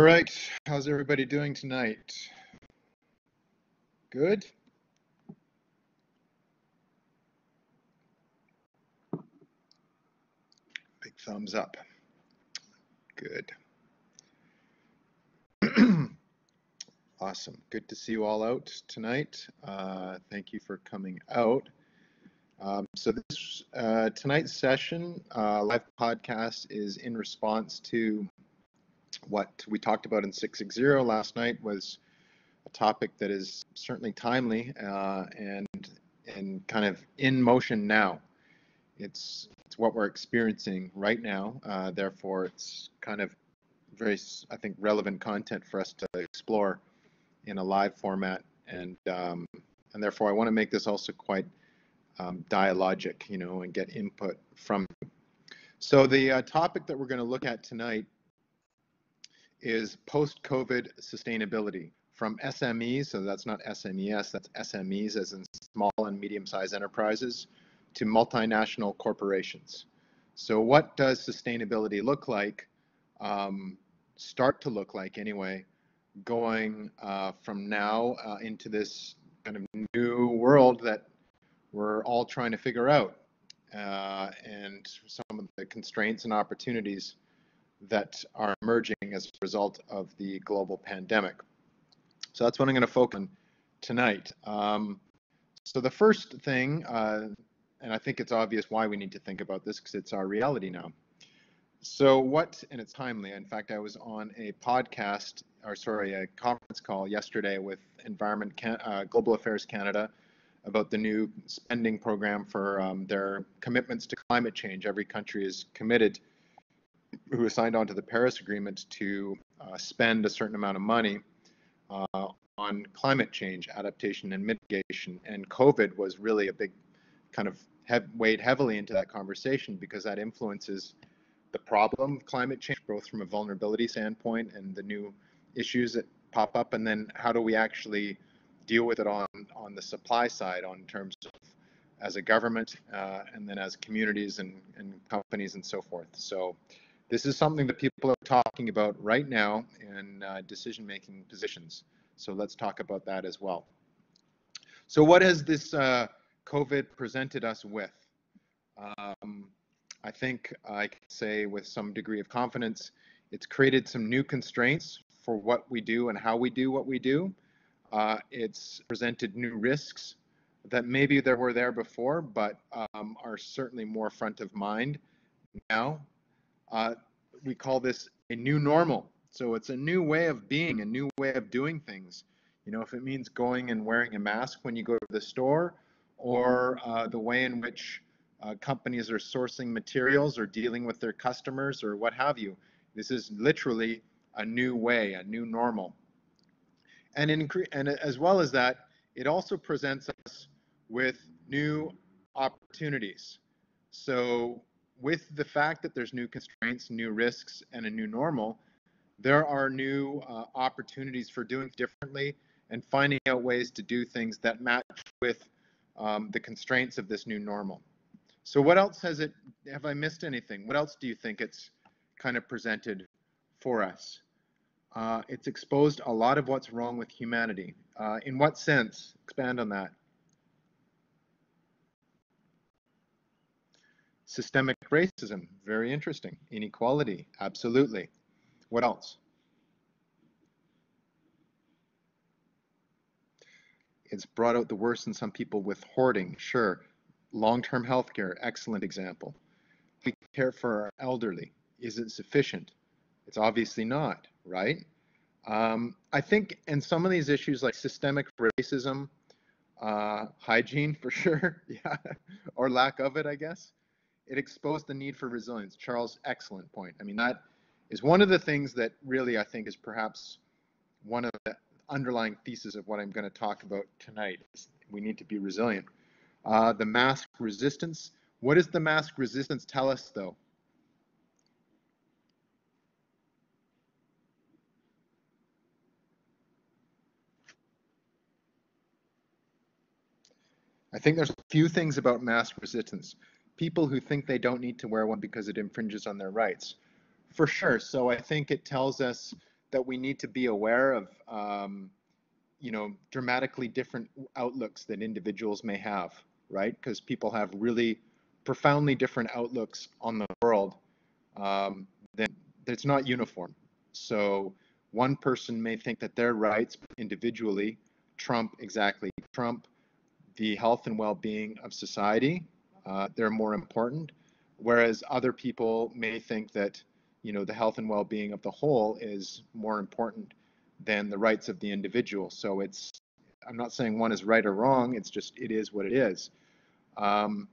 All right, how's everybody doing tonight? Good? Big thumbs up. Good. awesome. Good to see you all out tonight. Uh, thank you for coming out. Um, so this uh, tonight's session, uh, live podcast, is in response to what we talked about in 660 last night was a topic that is certainly timely uh, and and kind of in motion now. It's it's what we're experiencing right now. Uh, therefore, it's kind of very I think relevant content for us to explore in a live format and um, and therefore I want to make this also quite um, dialogic, you know, and get input from. So the uh, topic that we're going to look at tonight is post-COVID sustainability from SMEs, so that's not SMES, that's SMEs as in small and medium-sized enterprises, to multinational corporations. So what does sustainability look like, um, start to look like anyway, going uh, from now uh, into this kind of new world that we're all trying to figure out, uh, and some of the constraints and opportunities that are emerging as a result of the global pandemic. So that's what I'm going to focus on tonight. Um, so the first thing, uh, and I think it's obvious why we need to think about this because it's our reality now. So what, and it's timely. In fact, I was on a podcast, or sorry, a conference call yesterday with Environment Can uh, Global Affairs Canada about the new spending program for um, their commitments to climate change. Every country is committed who signed on to the Paris Agreement to uh, spend a certain amount of money uh, on climate change adaptation and mitigation. And COVID was really a big kind of have weighed heavily into that conversation because that influences the problem of climate change, both from a vulnerability standpoint and the new issues that pop up, and then how do we actually deal with it on on the supply side, on terms of as a government, uh, and then as communities and, and companies and so forth. So this is something that people are talking about right now in uh, decision-making positions. So let's talk about that as well. So what has this uh, COVID presented us with? Um, I think I can say with some degree of confidence, it's created some new constraints for what we do and how we do what we do. Uh, it's presented new risks that maybe there were there before, but um, are certainly more front of mind now uh, we call this a new normal. So it's a new way of being, a new way of doing things. You know, if it means going and wearing a mask when you go to the store, or uh, the way in which uh, companies are sourcing materials or dealing with their customers or what have you. This is literally a new way, a new normal. And, in, and as well as that, it also presents us with new opportunities. So with the fact that there's new constraints, new risks, and a new normal, there are new uh, opportunities for doing differently and finding out ways to do things that match with um, the constraints of this new normal. So what else has it, have I missed anything? What else do you think it's kind of presented for us? Uh, it's exposed a lot of what's wrong with humanity. Uh, in what sense? Expand on that. Systemic racism, very interesting. Inequality, absolutely. What else? It's brought out the worst in some people with hoarding, sure. Long-term health care, excellent example. We care for our elderly. Is it sufficient? It's obviously not, right? Um, I think in some of these issues like systemic racism, uh, hygiene for sure, yeah, or lack of it, I guess, it exposed the need for resilience. Charles, excellent point. I mean, that is one of the things that really I think is perhaps one of the underlying thesis of what I'm going to talk about tonight. We need to be resilient. Uh, the mask resistance. What does the mask resistance tell us, though? I think there's a few things about mask resistance. People who think they don't need to wear one because it infringes on their rights. For sure. So I think it tells us that we need to be aware of, um, you know, dramatically different outlooks that individuals may have, right? Because people have really profoundly different outlooks on the world. Um, then it's not uniform. So one person may think that their rights individually trump exactly trump the health and well-being of society. Uh, they're more important, whereas other people may think that you know, the health and well-being of the whole is more important than the rights of the individual. So it's, I'm not saying one is right or wrong. It's just, it is what it is. Um,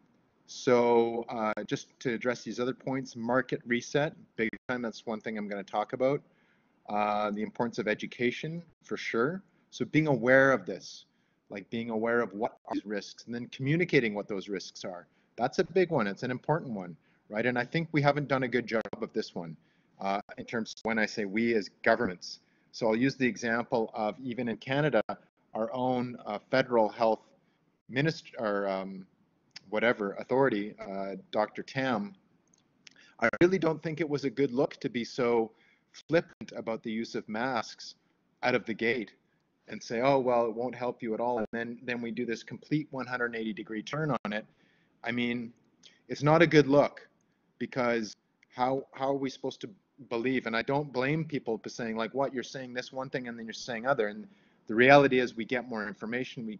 so uh, just to address these other points, market reset, big time. That's one thing I'm going to talk about. Uh, the importance of education for sure. So being aware of this, like being aware of what are these risks and then communicating what those risks are. That's a big one. It's an important one right? And I think we haven't done a good job of this one uh, in terms of when I say we as governments. So I'll use the example of even in Canada, our own uh, federal health minister or um, whatever authority, uh, Dr. Tam. I really don't think it was a good look to be so flippant about the use of masks out of the gate and say, oh, well, it won't help you at all. And then, then we do this complete 180 degree turn on it. I mean, it's not a good look because how how are we supposed to believe? And I don't blame people for saying like, what you're saying this one thing and then you're saying other. And the reality is, we get more information. We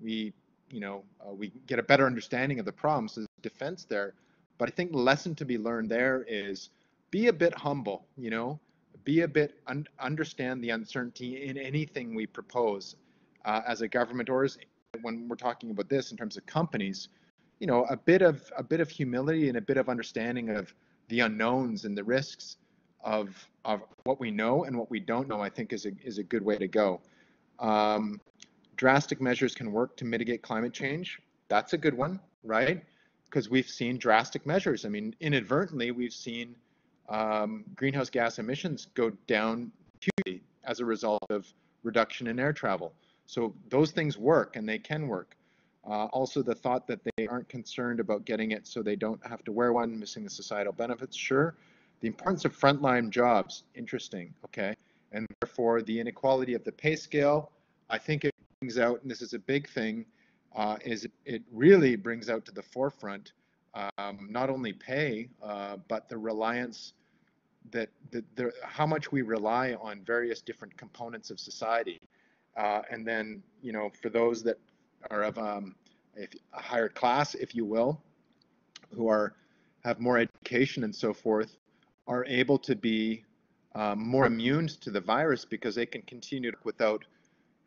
we you know uh, we get a better understanding of the problems. So there's defense there. But I think the lesson to be learned there is be a bit humble. You know, be a bit un- understand the uncertainty in anything we propose uh, as a government or as when we're talking about this in terms of companies you know a bit of a bit of humility and a bit of understanding of the unknowns and the risks of of what we know and what we don't know i think is a, is a good way to go. Um, drastic measures can work to mitigate climate change. That's a good one right? Because we've seen drastic measures. I mean inadvertently we've seen um, greenhouse gas emissions go down hugely as a result of reduction in air travel. So those things work and they can work. Uh, also, the thought that they aren't concerned about getting it so they don't have to wear one, missing the societal benefits, sure. The importance of frontline jobs, interesting, okay. And therefore, the inequality of the pay scale, I think it brings out, and this is a big thing, uh, is it, it, really brings out to the forefront um, not only pay, uh, but the reliance that the, how much we rely on various different components of society. Uh, and then, you know, for those that are of um, a higher class, if you will, who are have more education and so forth, are able to be um, more immune to the virus because they can continue without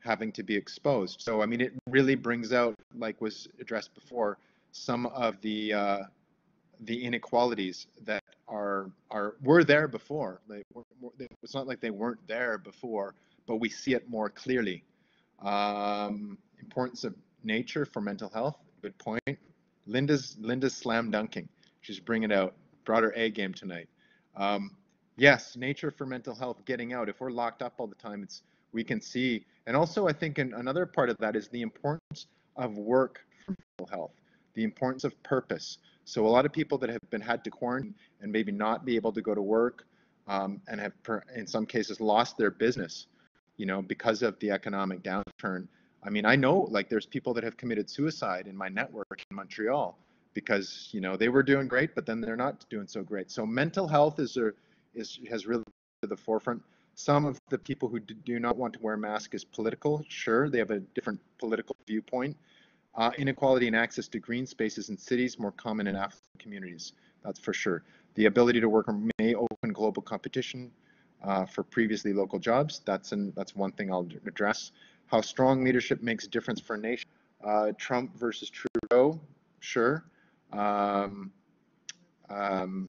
having to be exposed. So I mean, it really brings out, like was addressed before, some of the uh, the inequalities that are are were there before. They were, it's not like they weren't there before, but we see it more clearly. Um, importance of nature for mental health. Good point. Linda's Linda's slam dunking. She's bringing out. Brought her A game tonight. Um, yes, nature for mental health. Getting out. If we're locked up all the time, it's we can see. And also, I think another part of that is the importance of work for mental health. The importance of purpose. So a lot of people that have been had to quarantine and maybe not be able to go to work um, and have, in some cases, lost their business, you know, because of the economic downturn. I mean, I know like there's people that have committed suicide in my network in Montreal because you know they were doing great, but then they're not doing so great. So mental health is a, is has really to the forefront. Some of the people who do not want to wear masks is political. Sure, they have a different political viewpoint. Uh, inequality in access to green spaces in cities more common in affluent communities. That's for sure. The ability to work may open global competition uh, for previously local jobs. That's an, that's one thing I'll address. How strong leadership makes a difference for a nation. Uh, Trump versus Trudeau, sure. Um, um,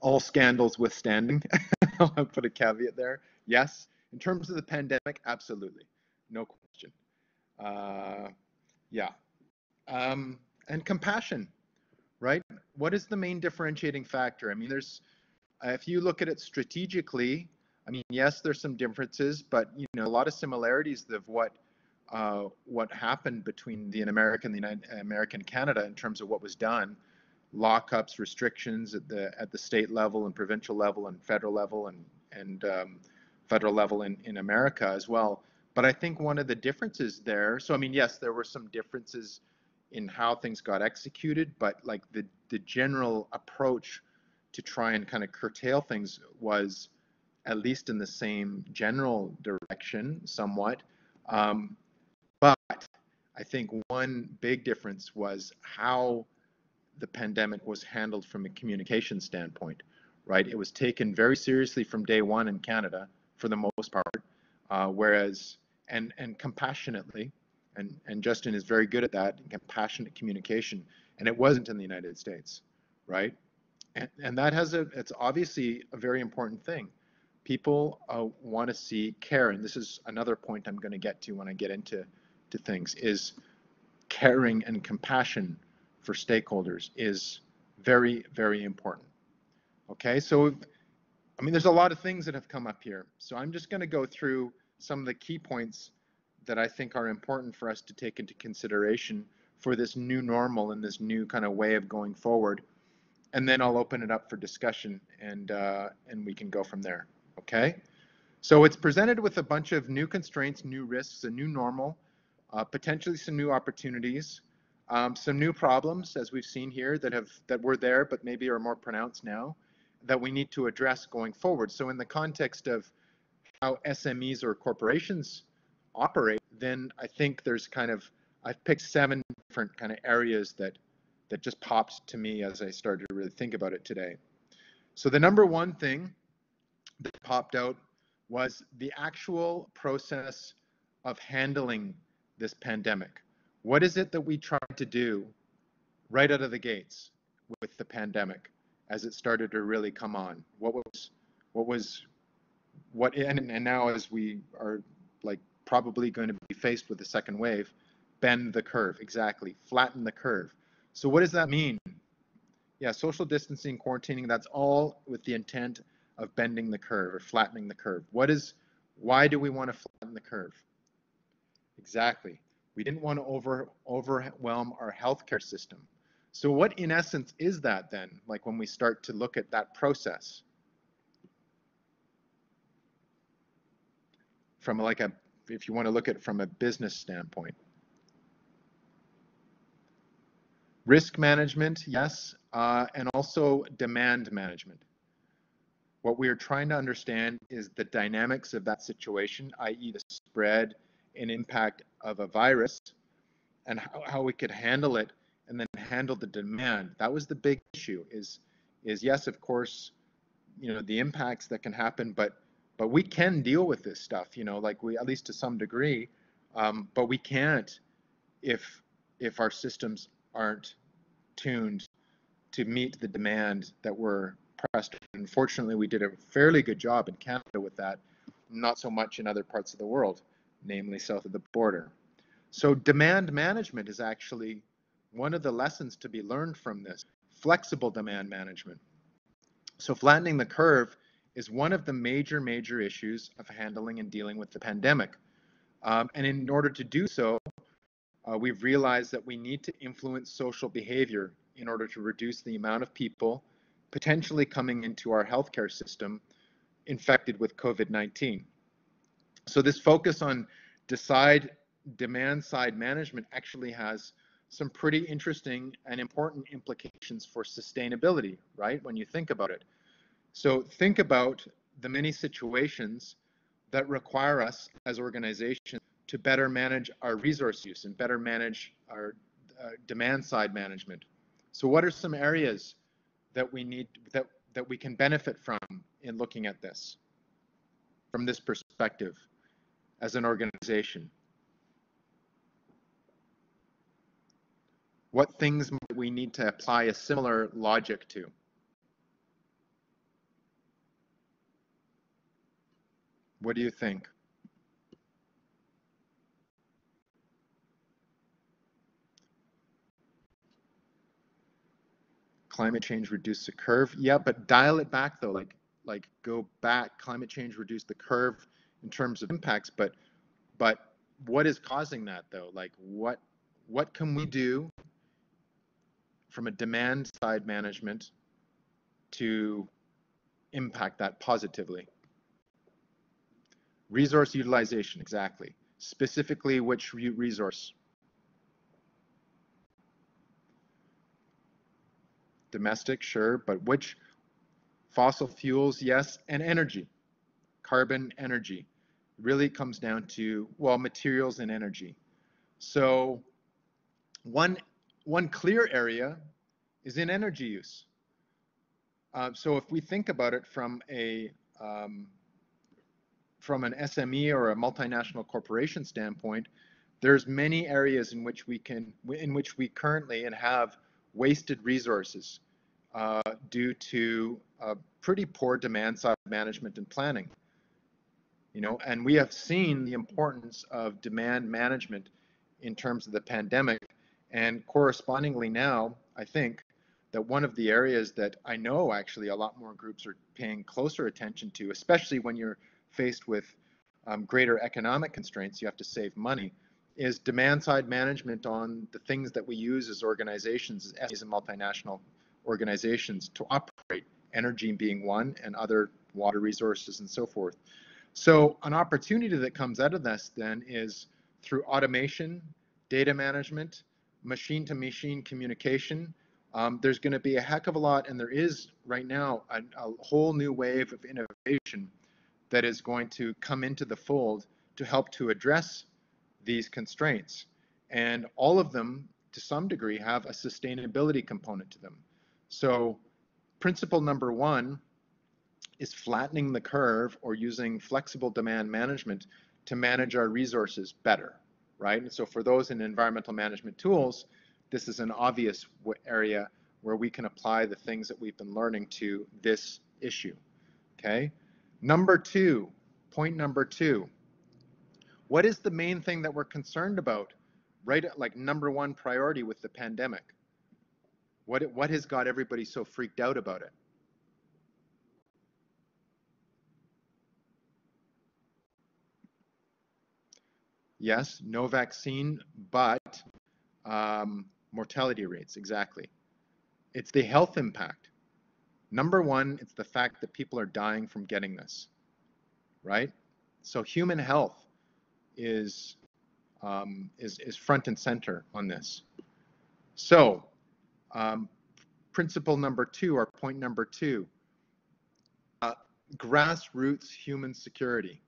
all scandals withstanding, I'll put a caveat there. Yes. In terms of the pandemic, absolutely. No question. Uh, yeah. Um, and compassion, right? What is the main differentiating factor? I mean, there's, if you look at it strategically, I mean, yes, there's some differences, but you know, a lot of similarities of what uh, what happened between the in American, the United, American Canada in terms of what was done, lockups, restrictions at the at the state level and provincial level and federal level and and um, federal level in in America as well. But I think one of the differences there, so I mean, yes, there were some differences in how things got executed, but like the the general approach to try and kind of curtail things was at least in the same general direction, somewhat. Um, but I think one big difference was how the pandemic was handled from a communication standpoint, right? It was taken very seriously from day one in Canada for the most part, uh, whereas and and compassionately, and and Justin is very good at that, compassionate communication, and it wasn't in the United States, right? And and that has a it's obviously a very important thing. People uh, want to see care, and this is another point I'm going to get to when I get into to things is caring and compassion for stakeholders is very, very important. Okay, so I mean, there's a lot of things that have come up here. So I'm just going to go through some of the key points that I think are important for us to take into consideration for this new normal and this new kind of way of going forward. And then I'll open it up for discussion and, uh, and we can go from there. Okay. So it's presented with a bunch of new constraints, new risks, a new normal, uh, potentially some new opportunities, um, some new problems, as we've seen here, that have that were there but maybe are more pronounced now, that we need to address going forward. So in the context of how SMEs or corporations operate, then I think there's kind of I've picked seven different kind of areas that that just popped to me as I started to really think about it today. So the number one thing popped out was the actual process of handling this pandemic. What is it that we tried to do right out of the gates with the pandemic as it started to really come on? What was, what was, what, and, and now as we are like probably going to be faced with the second wave, bend the curve, exactly, flatten the curve. So what does that mean? Yeah, social distancing, quarantining, that's all with the intent of bending the curve or flattening the curve. What is, why do we want to flatten the curve? Exactly. We didn't want to over, overwhelm our healthcare system. So what in essence is that then, like when we start to look at that process? From like a, if you want to look at it from a business standpoint. Risk management, yes, uh, and also demand management. What we are trying to understand is the dynamics of that situation, i.e. the spread, and impact of a virus and how, how we could handle it and then handle the demand. That was the big issue is, is yes, of course, you know, the impacts that can happen, but, but we can deal with this stuff, you know, like we, at least to some degree, um, but we can't if, if our systems aren't tuned to meet the demand that we're pressed. Unfortunately, we did a fairly good job in Canada with that, not so much in other parts of the world namely south of the border. So demand management is actually one of the lessons to be learned from this, flexible demand management. So flattening the curve is one of the major, major issues of handling and dealing with the pandemic. Um, and in order to do so, uh, we've realized that we need to influence social behavior in order to reduce the amount of people potentially coming into our healthcare system infected with COVID 19. So, this focus on decide demand side management actually has some pretty interesting and important implications for sustainability, right? When you think about it. So, think about the many situations that require us as organizations to better manage our resource use and better manage our uh, demand side management. So what are some areas that we need that that we can benefit from in looking at this from this perspective as an organization? What things we need to apply a similar logic to? What do you think? Climate change reduce the curve. Yeah, but dial it back though. Like like go back. Climate change reduce the curve in terms of impacts, but but what is causing that though? Like what what can we do from a demand side management to impact that positively? Resource utilization, exactly. Specifically, which resource? Domestic, sure, but which fossil fuels, yes, and energy, carbon, energy. Really comes down to, well, materials and energy. So one, one clear area is in energy use. Uh, so if we think about it from a um, from an SME or a multinational corporation standpoint, there's many areas in which we can, in which we currently and have wasted resources uh, due to pretty poor demand side management and planning. You know, and we have seen the importance of demand management in terms of the pandemic, and correspondingly now, I think that one of the areas that I know actually a lot more groups are paying closer attention to, especially when you're faced with um, greater economic constraints, you have to save money, is demand side management on the things that we use as organizations, as multinational organizations to operate, energy being one, and other water resources and so forth. So an opportunity that comes out of this then is through automation, data management, machine to machine communication. Um, there's going to be a heck of a lot, and there is right now a, a whole new wave of innovation that is going to come into the fold to help to address these constraints. And all of them, to some degree, have a sustainability component to them. So principle number one is flattening the curve or using flexible demand management to manage our resources better, right? And so for those in environmental management tools, this is an obvious area where we can apply the things that we've been learning to this issue, okay? Number two, point number two, what is the main thing that we're concerned about? Right, at, like number one priority with the pandemic. What, what has got everybody so freaked out about it? Yes, no vaccine, but um, mortality rates, exactly. It's the health impact. Number one, it's the fact that people are dying from getting this, right? So human health is um, is, is front and center on this. So um, principle number two, or point number two, uh, grassroots human security.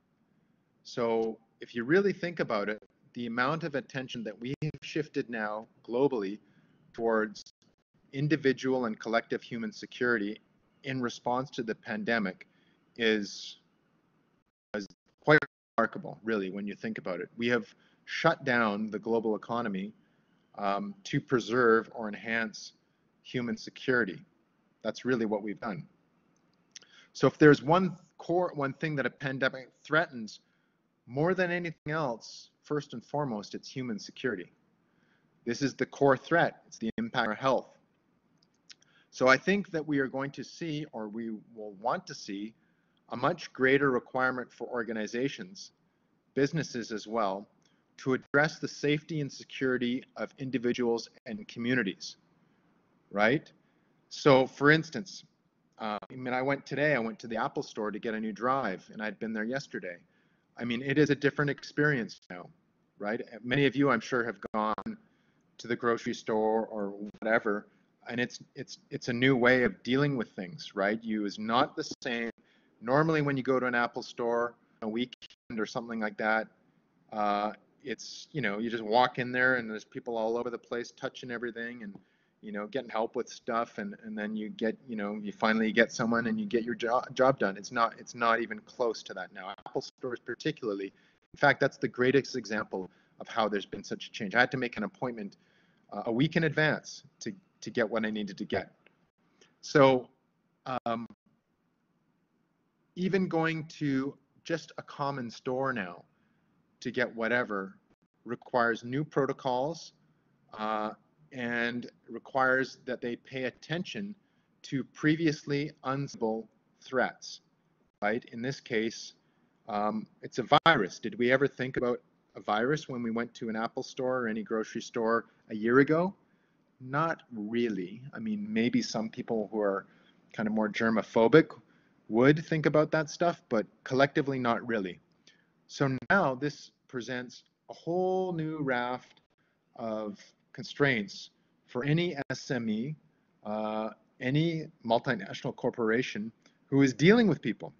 So if you really think about it, the amount of attention that we have shifted now globally towards individual and collective human security in response to the pandemic is, remarkable, really, when you think about it. We have shut down the global economy um, to preserve or enhance human security. That's really what we've done. So if there's one core, one thing that a pandemic threatens more than anything else, first and foremost, it's human security. This is the core threat. It's the impact on our health, so I think that we are going to see, or we will want to see, a much greater requirement for organizations, businesses as well, to address the safety and security of individuals and communities, right? So for instance, Uh, I mean, I went today, I went to the Apple store to get a new drive, and I'd been there yesterday. I mean, it is a different experience now, right? Many of you, I'm sure, have gone to the grocery store or whatever, and it's it's it's a new way of dealing with things, right? You is not the same. Normally, when you go to an Apple store a weekend or something like that, uh, it's you know you just walk in there and there's people all over the place touching everything and you know getting help with stuff and and then you get you know you finally get someone and you get your job job done. It's not it's not even close to that now. Apple stores particularly. In fact, that's the greatest example of how there's been such a change. I had to make an appointment uh, a week in advance to to get what I needed to get. So um, even going to just a common store now to get whatever requires new protocols uh, and requires that they pay attention to previously unstable threats, right? In this case, um, it's a virus. Did we ever think about a virus when we went to an Apple store or any grocery store a year ago? Not really. I mean, maybe some people who are kind of more germophobic would think about that stuff, but collectively, not really. So now this presents a whole new raft of constraints for any SME, uh, any multinational corporation who is dealing with people,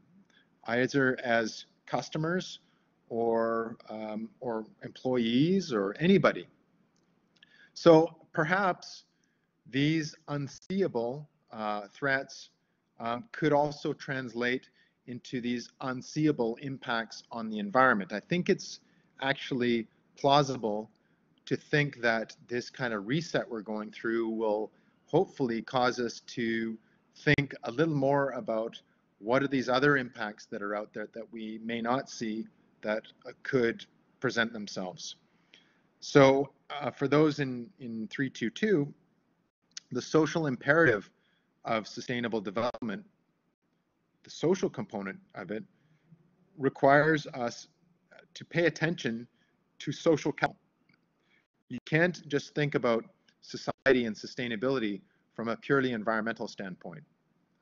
either as customers or, um, or employees or anybody. So perhaps these unseeable uh, threats um, could also translate into these unseeable impacts on the environment. I think it's actually plausible to think that this kind of reset we're going through will hopefully cause us to think a little more about what are these other impacts that are out there that we may not see that uh, could present themselves. So uh, for those in, in 322, the social imperative of sustainable development, the social component of it, requires us to pay attention to social capital. You can't just think about society and sustainability from a purely environmental standpoint.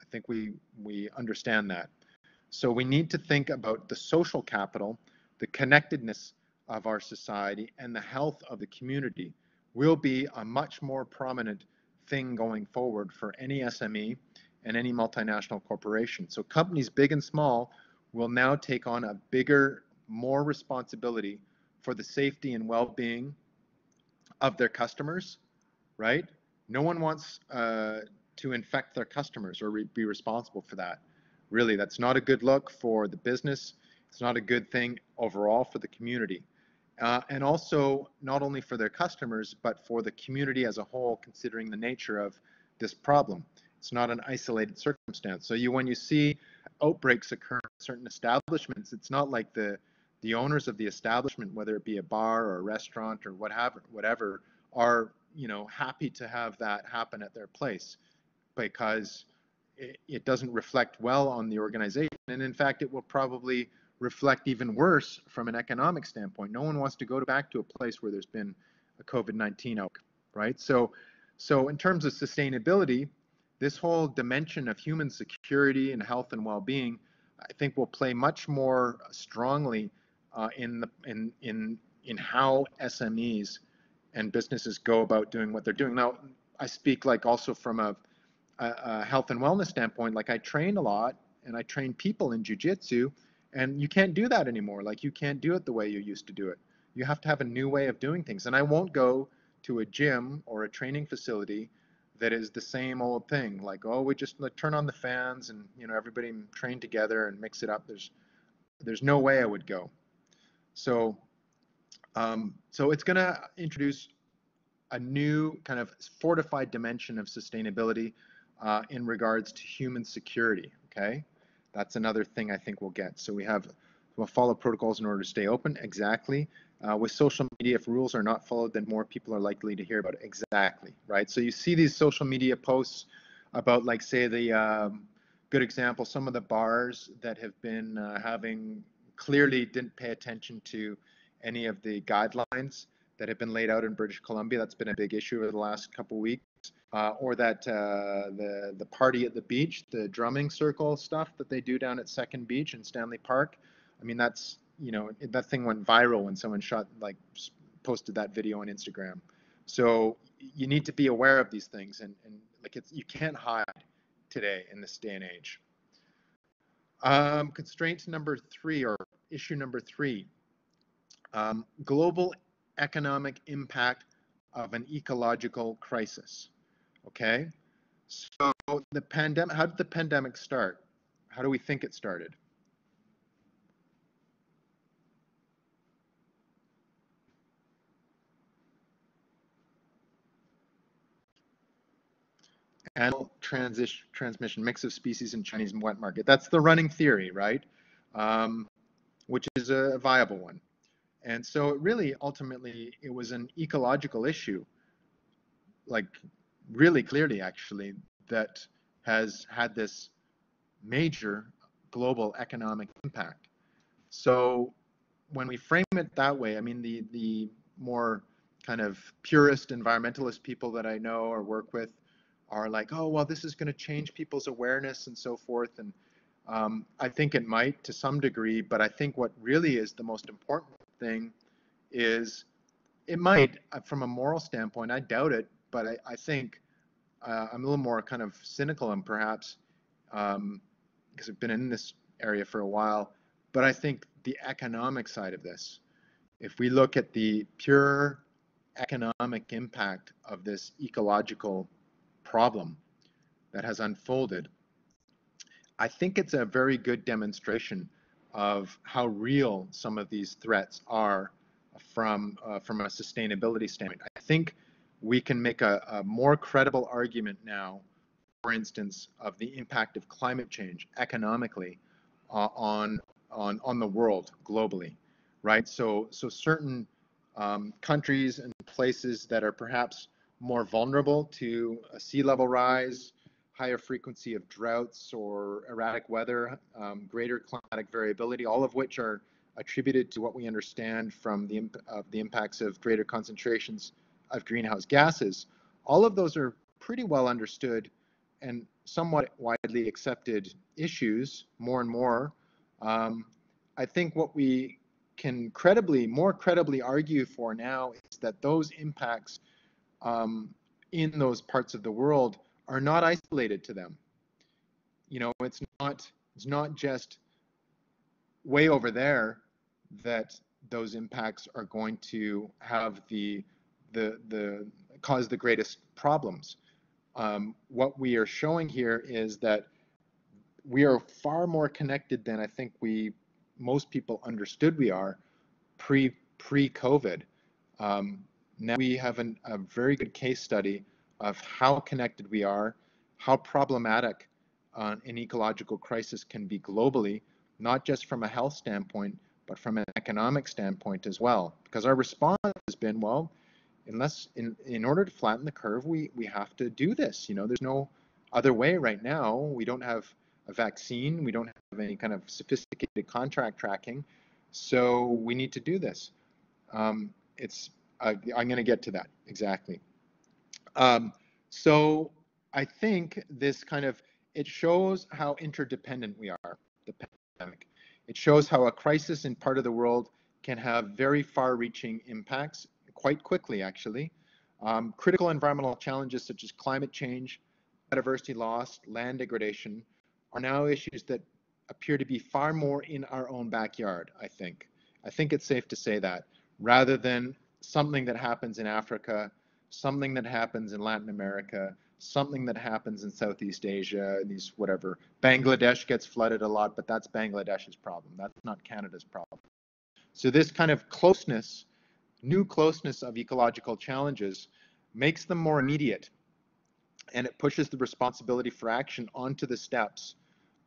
I think we, we understand that. So we need to think about the social capital, the connectedness of our society, and the health of the community will be a much more prominent thing going forward for any SME and any multinational corporation. So companies big and small will now take on a bigger, more responsibility for the safety and well-being of their customers, right? No one wants uh, to infect their customers or re be responsible for that. Really, that's not a good look for the business. It's not a good thing overall for the community uh, and also not only for their customers, but for the community as a whole, considering the nature of this problem. It's not an isolated circumstance. So you, when you see outbreaks occur in certain establishments, it's not like the the owners of the establishment, whether it be a bar or a restaurant or whatever, whatever, are you know happy to have that happen at their place because it, it doesn't reflect well on the organization, and in fact, it will probably reflect even worse from an economic standpoint. No one wants to go back to a place where there's been a COVID-19 outbreak, right? So, so in terms of sustainability, this whole dimension of human security and health and well-being, I think will play much more strongly uh, in the in in in how SMEs and businesses go about doing what they're doing. Now, I speak like also from a, a, a health and wellness standpoint. Like I train a lot, and I train people in jujitsu and you can't do that anymore. Like you can't do it the way you used to do it. You have to have a new way of doing things. And I won't go to a gym or a training facility that is the same old thing. Like, oh, we just like, turn on the fans and you know everybody train together and mix it up. There's there's no way I would go. So um, so it's going to introduce a new kind of fortified dimension of sustainability uh, in regards to human security. Okay. That's another thing I think we'll get. So we have we'll follow protocols in order to stay open. Exactly. Uh, with social media, if rules are not followed, then more people are likely to hear about it. Exactly. Right. So you see these social media posts about, like, say, the um, good example, some of the bars that have been uh, having clearly didn't pay attention to any of the guidelines that have been laid out in British Columbia. That's been a big issue over the last couple weeks. Uh, or that uh, the the party at the beach, the drumming circle stuff that they do down at Second Beach in Stanley Park. I mean, that's you know that thing went viral when someone shot like posted that video on Instagram. So you need to be aware of these things, and, and like it's you can't hide today in this day and age. Um, constraint number three, or issue number three, um, global economic impact of an ecological crisis. Okay, so the pandemic. How did the pandemic start? How do we think it started? animal transition, transmission, mix of species in Chinese wet market. That's the running theory, right? Um, which is a viable one. And so it really, ultimately, it was an ecological issue, like really clearly, actually, that has had this major global economic impact. So when we frame it that way, I mean, the, the more kind of purist environmentalist people that I know or work with are like, oh, well, this is going to change people's awareness and so forth. And um, I think it might to some degree, but I think what really is the most important thing is it might, uh, from a moral standpoint, I doubt it, but I, I think uh, I'm a little more kind of cynical and perhaps um, because I've been in this area for a while, but I think the economic side of this, if we look at the pure economic impact of this ecological problem that has unfolded, I think it's a very good demonstration of how real some of these threats are from uh, from a sustainability standpoint. I think we can make a, a, more credible argument now, for instance, of the impact of climate change economically uh, on on on the world globally, right? So so certain um, countries and places that are perhaps more vulnerable to a sea level rise, higher frequency of droughts or erratic weather, um, greater climatic variability, all of which are attributed to what we understand from the, of the impacts of greater concentrations of greenhouse gases. All of those are pretty well understood and somewhat widely accepted issues, more and more. Um, I think what we can credibly, more credibly argue for now is that those impacts um, in those parts of the world are not isolated to them. You know, it's not it's not just way over there that those impacts are going to have the the the cause the greatest problems. Um, what we are showing here is that we are far more connected than I think we most people understood we are pre pre COVID. Um, now we have an, a very good case study of how connected we are, how problematic uh, an ecological crisis can be globally, not just from a health standpoint, but from an economic standpoint as well. Because our response has been, well, unless in, in order to flatten the curve, we, we have to do this. You know, there's no other way right now. We don't have a vaccine. We don't have any kind of sophisticated contract tracking. So we need to do this. Um, it's uh, I'm going to get to that exactly. Um, so I think this kind of it shows how interdependent we are. The pandemic. It shows how a crisis in part of the world can have very far-reaching impacts quite quickly, actually. Um, critical environmental challenges such as climate change, biodiversity loss, land degradation are now issues that appear to be far more in our own backyard, I think. I think it's safe to say that, rather than something that happens in Africa, something that happens in Latin America, something that happens in Southeast Asia, these whatever. Bangladesh gets flooded a lot, but that's Bangladesh's problem. That's not Canada's problem. So this kind of closeness, new closeness of ecological challenges makes them more immediate and it pushes the responsibility for action onto the steps,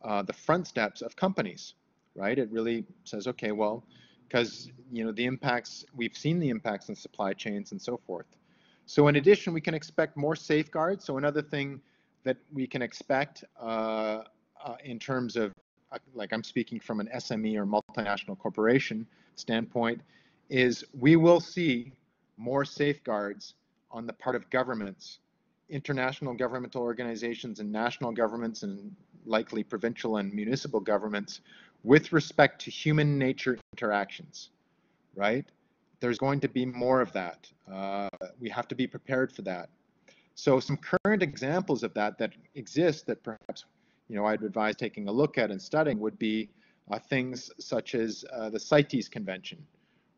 uh, the front steps of companies, right? It really says, okay, well, because you know the impacts we've seen the impacts in supply chains and so forth. So in addition, we can expect more safeguards. So another thing that we can expect uh, uh, in terms of uh, like I'm speaking from an SME or multinational corporation standpoint is we will see more safeguards on the part of governments international governmental organizations and national governments and likely provincial and municipal governments with respect to human nature interactions, right? There's going to be more of that. Uh, we have to be prepared for that. So some current examples of that that exist that perhaps you know I'd advise taking a look at and studying would be uh, things such as uh, the CITES Convention,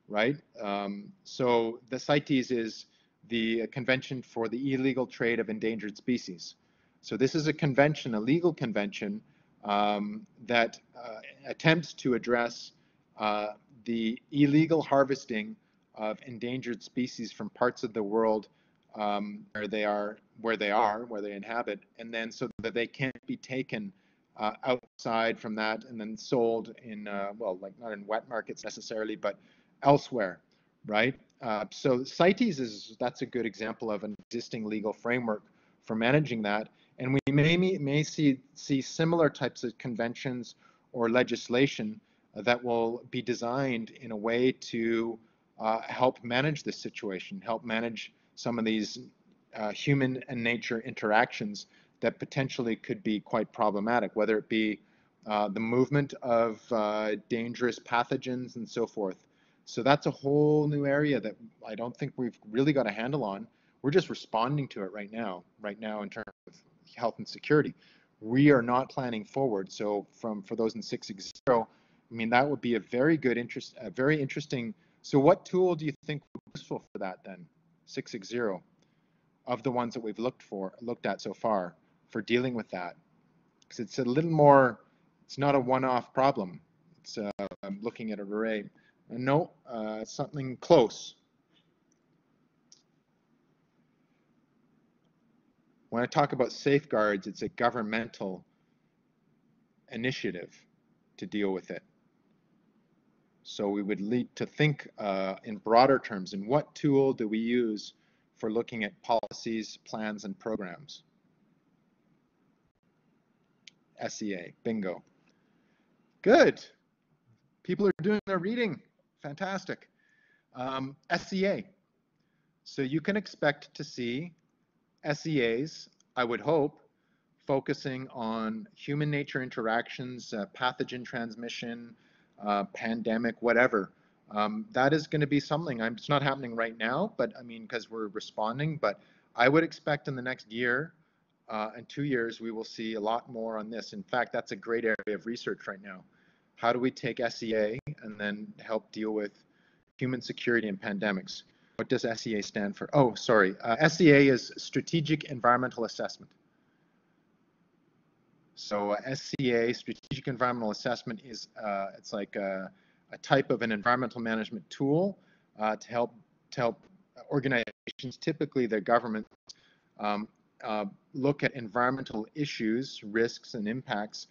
right? Um, so the CITES is the Convention for the Illegal Trade of Endangered Species. So this is a convention, a legal convention um, that uh, attempts to address uh, the illegal harvesting of endangered species from parts of the world um, where they are, where they are, where they inhabit, and then so that they can't be taken uh, outside from that and then sold in, uh, well, like not in wet markets necessarily, but elsewhere, right? Uh, so CITES is that's a good example of an existing legal framework for managing that, and we may may see see similar types of conventions or legislation that will be designed in a way to uh, help manage this situation, help manage some of these uh, human and nature interactions that potentially could be quite problematic, whether it be uh, the movement of uh, dangerous pathogens and so forth. So that's a whole new area that I don't think we've really got a handle on. We're just responding to it right now, right now in terms of health and security. We are not planning forward. So from for those in 660, I mean that would be a very good interest, a very interesting. So what tool do you think would be useful for that then? 660 of the ones that we've looked for, looked at so far for dealing with that, because it's a little more. It's not a one-off problem. It's uh, I'm looking at an array. No, uh, something close. When I talk about safeguards, it's a governmental initiative to deal with it. So we would lead to think uh, in broader terms, in what tool do we use for looking at policies, plans, and programs? SEA, bingo. Good. People are doing their reading. Fantastic. Um, SEA. So you can expect to see SEAs, I would hope, focusing on human nature interactions, uh, pathogen transmission, uh, pandemic, whatever. Um, that is going to be something. I'm, it's not happening right now, but I mean, because we're responding. But I would expect in the next year uh, and two years, we will see a lot more on this. In fact, that's a great area of research right now. How do we take SEA and then help deal with human security and pandemics? What does SEA stand for? Oh, sorry. Uh, SEA is Strategic Environmental Assessment. So uh, SEA, Strategic Environmental Assessment, is uh, it's like a, a, type of an environmental management tool uh, to help to help organizations, typically the government, um, uh, look at environmental issues, risks, and impacts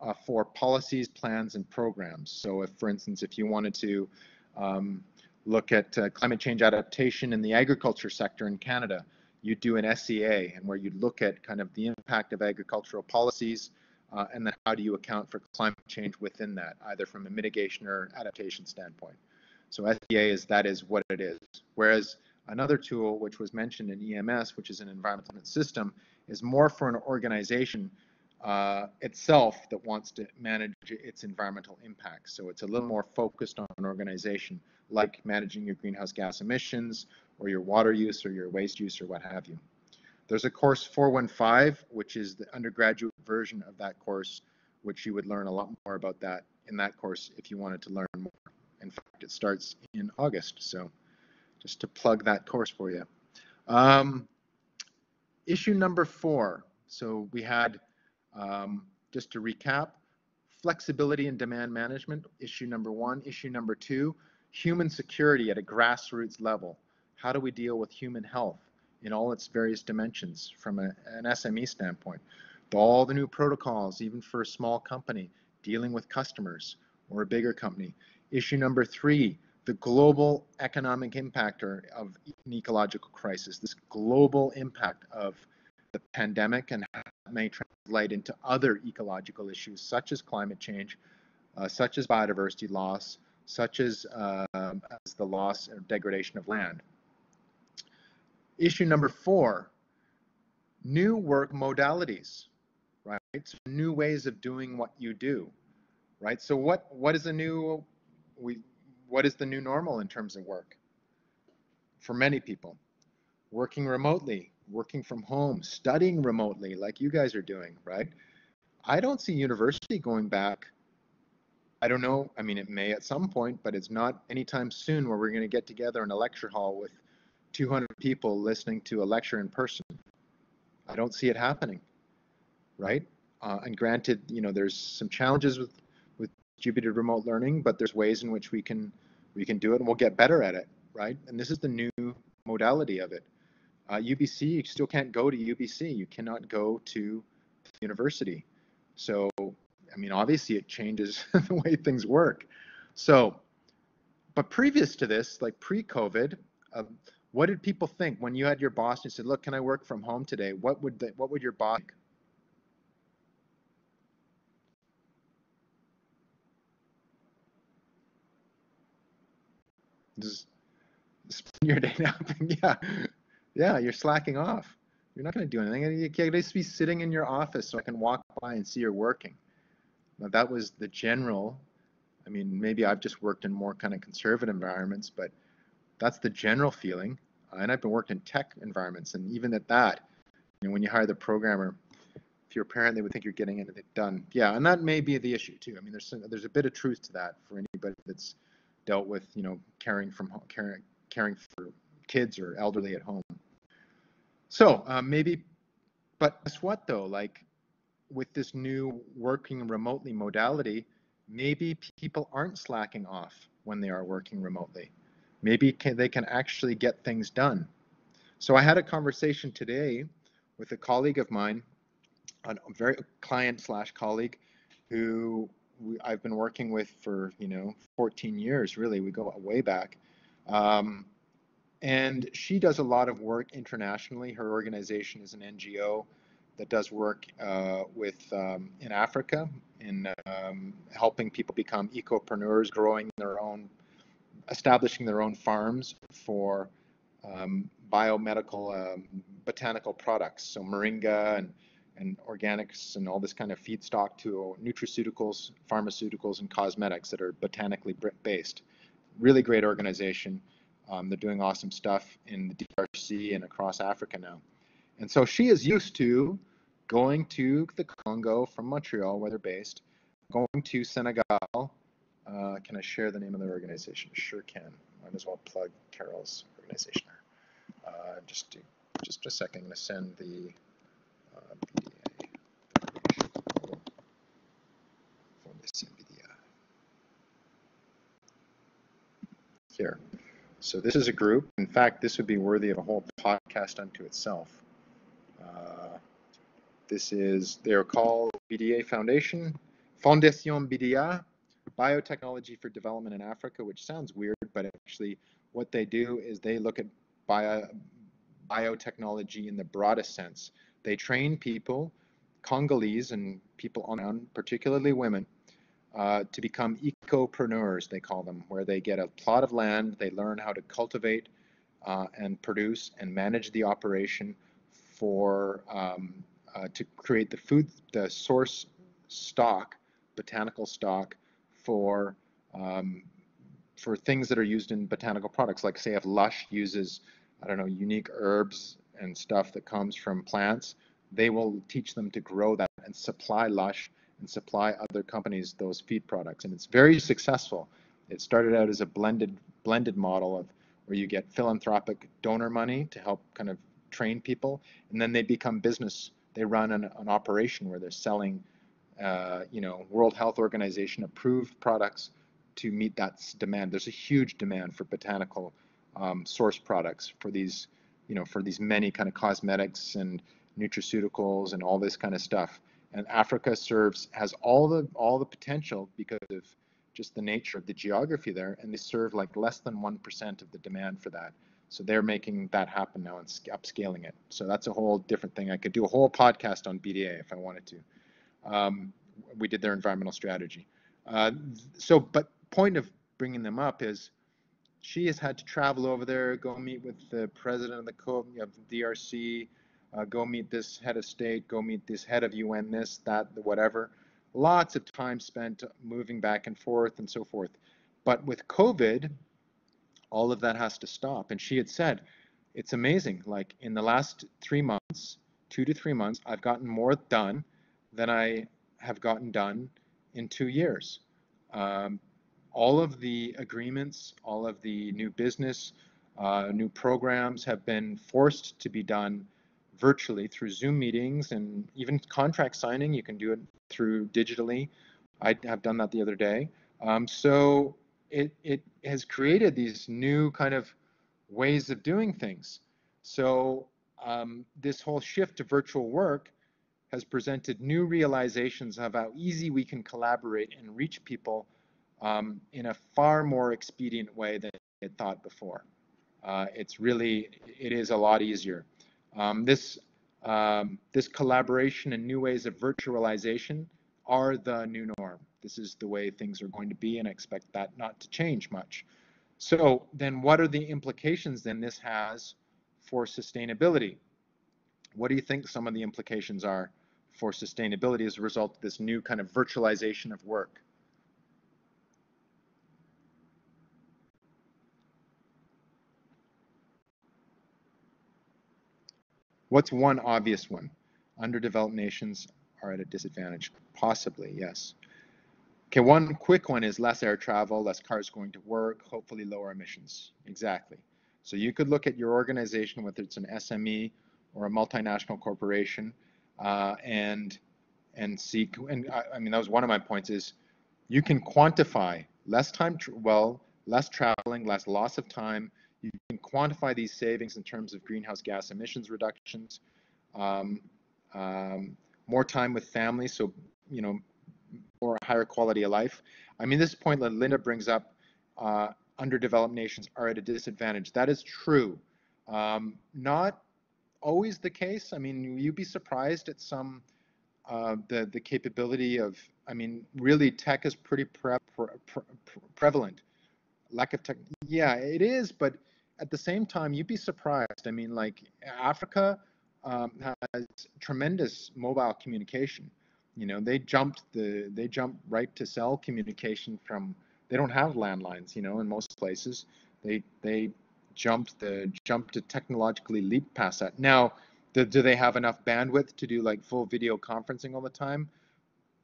uh, for policies, plans, and programs. So, if, for instance, if you wanted to um, look at uh, climate change adaptation in the agriculture sector in Canada, you do an SEA and where you look at kind of the impact of agricultural policies uh, and then how do you account for climate change within that, either from a mitigation or adaptation standpoint. So SEA is that is what it is. Whereas another tool, which was mentioned in EMS, which is an environmental system, is more for an organization uh, itself that wants to manage its environmental impacts. So it's a little more focused on an organization, like managing your greenhouse gas emissions or your water use or your waste use or what have you. There's a course 415, which is the undergraduate version of that course, which you would learn a lot more about that in that course if you wanted to learn more. In fact, it starts in August, so just to plug that course for you. Um, issue number four. So we had, um, just to recap, flexibility and demand management, issue number one. Issue number two, human security at a grassroots level. How do we deal with human health in all its various dimensions from a, an SME standpoint? All the new protocols, even for a small company dealing with customers or a bigger company. Issue number three, the global economic impact of an ecological crisis, this global impact of the pandemic and how it may translate into other ecological issues such as climate change, uh, such as biodiversity loss, such as, uh, as the loss or degradation of land. Issue number four, new work modalities, right? So new ways of doing what you do, right? So what what is the new we what is the new normal in terms of work? For many people, working remotely, working from home, studying remotely, like you guys are doing, right? I don't see university going back. I don't know. I mean, it may at some point, but it's not anytime soon where we're going to get together in a lecture hall with 200 people listening to a lecture in person. I don't see it happening, right? Uh, and granted, you know, there's some challenges with with distributed remote learning, but there's ways in which we can we can do it, and we'll get better at it, right? And this is the new modality of it. Uh, UBC, you still can't go to UBC. You cannot go to university. So, I mean, obviously, it changes the way things work. So, but previous to this, like pre-COVID, uh, what did people think when you had your boss and said, "Look, can I work from home today?" What would what would your boss? Think? Just spend your day napping. yeah, yeah, you're slacking off. You're not going to do anything. You can just be sitting in your office so I can walk by and see you're working. Now that was the general. I mean, maybe I've just worked in more kind of conservative environments, but that's the general feeling. And I've been working in tech environments, and even at that, you know, when you hire the programmer, if you're a parent, they would think you're getting it done. Yeah, and that may be the issue too. I mean, there's there's a bit of truth to that for anybody that's dealt with, you know, caring from home, caring caring for kids or elderly at home. So um, maybe, but guess what though? Like with this new working remotely modality, maybe people aren't slacking off when they are working remotely. Maybe can, they can actually get things done. So I had a conversation today with a colleague of mine, a very client slash colleague, who I've been working with for you know 14 years. Really, we go way back. Um, and she does a lot of work internationally. Her organization is an NGO that does work uh, with um, in Africa in um, helping people become ecopreneurs, growing their own establishing their own farms for um, biomedical um, botanical products, so moringa and and organics and all this kind of feedstock to nutraceuticals, pharmaceuticals, and cosmetics that are botanically based. Really great organization. Um, they're doing awesome stuff in the DRC and across Africa now. And so she is used to going to the Congo from Montreal, where they're based, going to Senegal, uh, can I share the name of the organization? Sure can. Might as well plug Carol's organization. Uh, just just a second. I'm going to send the uh, BDA. Here. So this is a group. In fact, this would be worthy of a whole podcast unto itself. Uh, this is, they're called BDA Foundation, Fondation BDA, biotechnology for development in Africa, which sounds weird, but actually what they do is they look at bio, biotechnology in the broadest sense. They train people, Congolese and people on, particularly women, uh, to become ecopreneurs, they call them, where they get a plot of land, they learn how to cultivate uh, and produce and manage the operation for um, uh, to create the food, the source stock, botanical stock for um, for things that are used in botanical products. Like say if Lush uses, I don't know, unique herbs and stuff that comes from plants, they will teach them to grow that and supply Lush and supply other companies those feed products. And it's very successful. It started out as a blended blended model of where you get philanthropic donor money to help kind of train people, and then they become business. They run an, an operation where they're selling uh, you know, World Health Organization approved products to meet that demand. There's a huge demand for botanical um, source products for these, you know, for these many kind of cosmetics and nutraceuticals and all this kind of stuff. And Africa serves has all the all the potential because of just the nature of the geography there, and they serve like less than one percent of the demand for that. So they're making that happen now and upscaling it. So that's a whole different thing. I could do a whole podcast on BDA if I wanted to. Um, we did their environmental strategy. Uh, so, but point of bringing them up is she has had to travel over there, go meet with the president of the, Co- of the DRC, uh, go meet this head of state, go meet this head of UN, this, that, whatever. Lots of time spent moving back and forth and so forth. But with COVID, all of that has to stop. And she had said, it's amazing. Like in the last three months, two to three months, I've gotten more done than I have gotten done in two years. Um, all of the agreements, all of the new business, uh, new programs have been forced to be done virtually through Zoom meetings and even contract signing. You can do it through digitally. I have done that the other day. Um, so it, it has created these new kind of ways of doing things. So um, this whole shift to virtual work has presented new realizations of how easy we can collaborate and reach people um, in a far more expedient way than I had thought before. Uh, it's really, it is a lot easier. Um, this, um, this collaboration and new ways of virtualization are the new norm. This is the way things are going to be, and I expect that not to change much. So then what are the implications then this has for sustainability? What do you think some of the implications are for sustainability as a result of this new kind of virtualization of work? What's one obvious one? Underdeveloped nations are at a disadvantage. Possibly, yes. Okay, one quick one is less air travel, less cars going to work, hopefully lower emissions. Exactly. So you could look at your organization, whether it's an SME or a multinational corporation, uh, and and see. And I, I, mean, that was one of my points. Is you can quantify less time, well, less traveling, less loss of time. You can quantify these savings in terms of greenhouse gas emissions reductions, um, um, more time with family. So you know, or a higher quality of life. I mean, this point that Linda brings up, uh, underdeveloped nations are at a disadvantage. That is true. Um, not always the case. I mean, you'd be surprised at some uh, the the capability of. I mean, really, tech is pretty pre pre pre prevalent. Lack of tech, yeah, it is. But at the same time, you'd be surprised. I mean, like Africa um, has tremendous mobile communication. You know, they jumped the they jumped right to cell communication from. They don't have landlines. You know, in most places, they they jumped the jumped to technologically leap past that. Now, the, do they have enough bandwidth to do like full video conferencing all the time?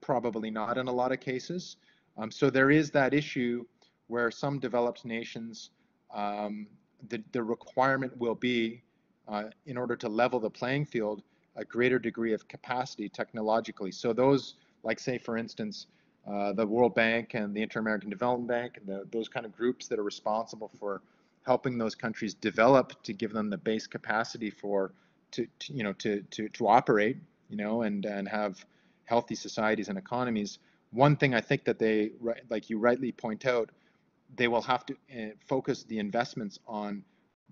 Probably not in a lot of cases. Um, so there is that issue where some developed nations, um, the, the requirement will be, uh, in order to level the playing field, a greater degree of capacity technologically. So those, like say for instance, uh, the World Bank and the Inter-American Development Bank the, those kind of groups that are responsible for helping those countries develop to give them the base capacity for to, to you know to, to to operate you know and and have healthy societies and economies one thing i think that they like you rightly point out they will have to uh, focus the investments on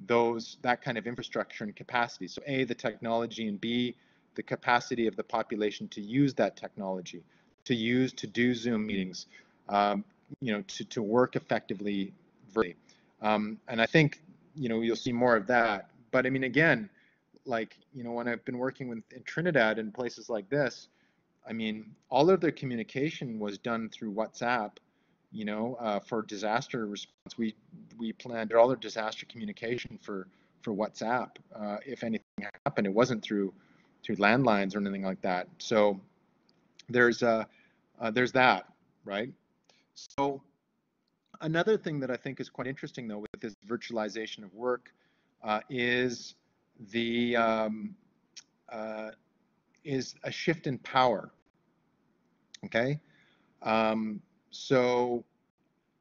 those that kind of infrastructure and capacity. So A, the technology, and B, the capacity of the population to use that technology, to use to do Zoom meetings, um, you know, to, to work effectively virtually. Um, and I think, you know, you'll see more of that. But I mean, again, like, you know, when I've been working with in Trinidad and places like this, I mean, all of their communication was done through WhatsApp you know, uh, for disaster response, we we planned all our disaster communication for for WhatsApp. Uh, if anything happened, it wasn't through through landlines or anything like that. So there's uh, uh, there's that, right? So another thing that I think is quite interesting though with this virtualization of work uh, is the um, uh, is a shift in power. Okay. Um, so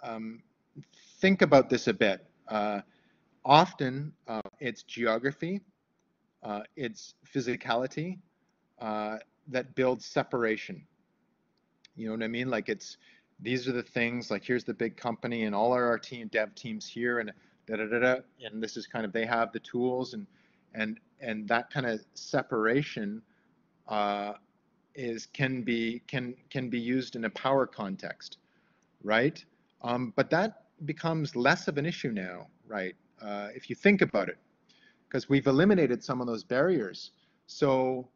um, think about this a bit. Uh, often uh, it's geography, uh, it's physicality uh, that builds separation. You know what I mean? Like it's these are the things. Like here's the big company, and all our team dev teams here, and da da da da. And this is kind of they have the tools, and and and that kind of separation uh, is can be can can be used in a power context right? Um, but that becomes less of an issue now, right? Uh, if you think about it, because we've eliminated some of those barriers. So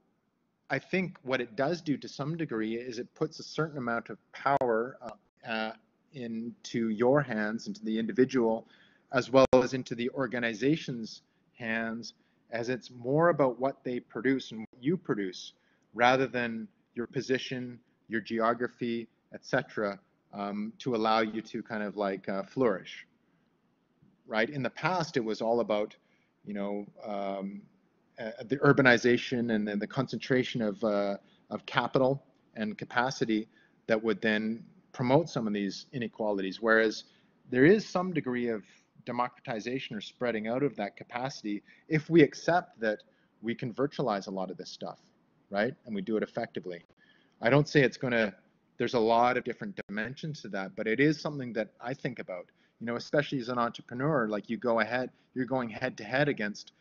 I think what it does do to some degree is it puts a certain amount of power uh, uh, into your hands, into the individual, as well as into the organization's hands, as it's more about what they produce and what you produce rather than your position, your geography, etc., um, to allow you to kind of like uh, flourish. Right? In the past, it was all about, you know, um, uh, the urbanization and then the concentration of, uh, of capital and capacity that would then promote some of these inequalities. Whereas there is some degree of democratization or spreading out of that capacity if we accept that we can virtualize a lot of this stuff, right? And we do it effectively. I don't say it's going to, there's a lot of different dimensions to that, but it is something that I think about, you know, especially as an entrepreneur, like you go ahead, you're going head to head against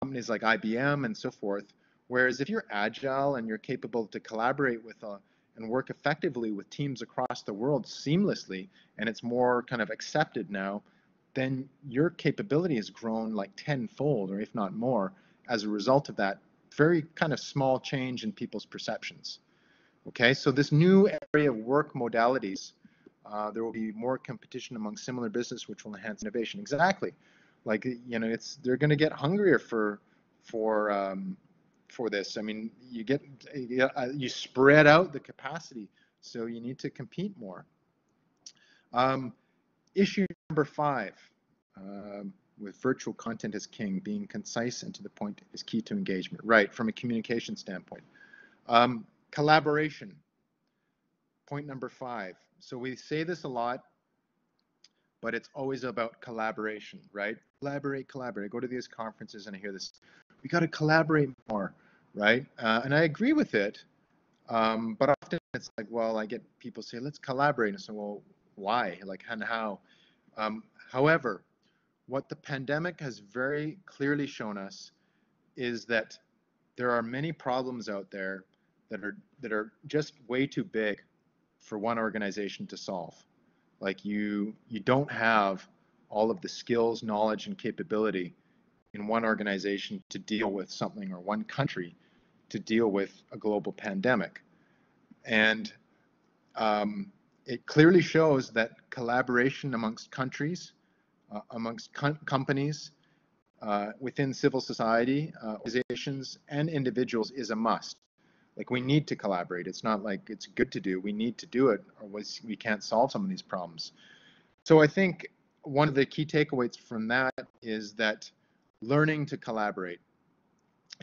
companies like IBM and so forth. Whereas if you're agile and you're capable to collaborate with a, uh, and work effectively with teams across the world seamlessly, and it's more kind of accepted now, then your capability has grown like tenfold, or if not more, as a result of that very kind of small change in people's perceptions. Okay, so this new area of work modalities, uh, there will be more competition among similar business, which will enhance innovation. Exactly. Like you know it's they're going to get hungrier for for um, for this. I mean you get uh, you spread out the capacity so you need to compete more. Um, issue number five um, with virtual content as king being concise and to the point is key to engagement. Right from a communication standpoint. Um, collaboration point number five so we say this a lot but it's always about collaboration, right? Collaborate, collaborate. I go to these conferences and I hear this. We got to collaborate more, right? Uh, and I agree with it. Um, but often it's like, well, I get people say, let's collaborate. And so, well, why? Like, and how? Um, however, what the pandemic has very clearly shown us is that there are many problems out there that are that are just way too big for one organization to solve. Like you, you don't have all of the skills, knowledge, and capability in one organization to deal with something or one country to deal with a global pandemic. And um, it clearly shows that collaboration amongst countries, uh, amongst com companies, uh, within civil society, uh, organizations, and individuals is a must. Like we need to collaborate. It's not like it's good to do. We need to do it, or we can't solve some of these problems. So I think one of the key takeaways from that is that learning to collaborate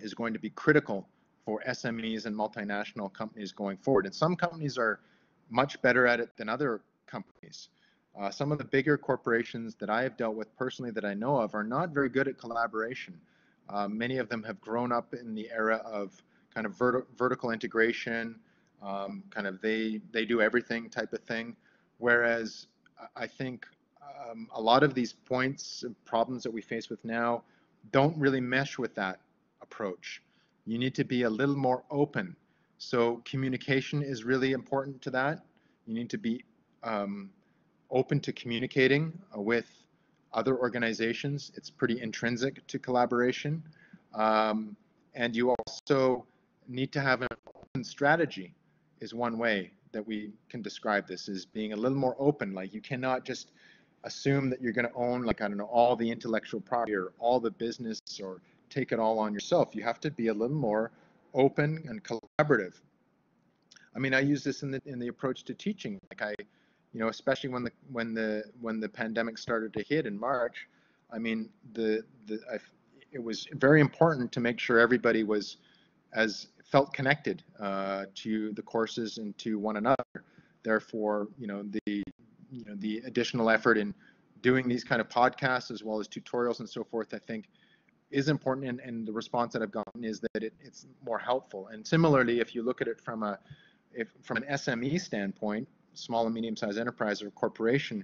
is going to be critical for SMEs and multinational companies going forward. And some companies are much better at it than other companies. Uh, some of the bigger corporations that I have dealt with personally that I know of are not very good at collaboration. Uh, many of them have grown up in the era of kind of verti vertical integration, um, kind of they they do everything type of thing. Whereas I think um, a lot of these points and problems that we face with now don't really mesh with that approach. You need to be a little more open. So communication is really important to that. You need to be um, open to communicating with other organizations. It's pretty intrinsic to collaboration. Um, and you also need to have an open strategy is one way that we can describe this is being a little more open. Like you cannot just assume that you're going to own like i don't know all the intellectual property or all the business or take it all on yourself. You have to be a little more open and collaborative. I mean i use this in the in the approach to teaching. Like i you know especially when the when the when the pandemic started to hit in march i mean the the I, it was very important to make sure everybody was as felt connected uh, to the courses and to one another. Therefore, you know the you know the additional effort in doing these kind of podcasts as well as tutorials and so forth, I think is important. And, and the response that I've gotten is that it, it's more helpful. And similarly, if you look at it from a if from an SME standpoint, small and medium-sized enterprise or corporation,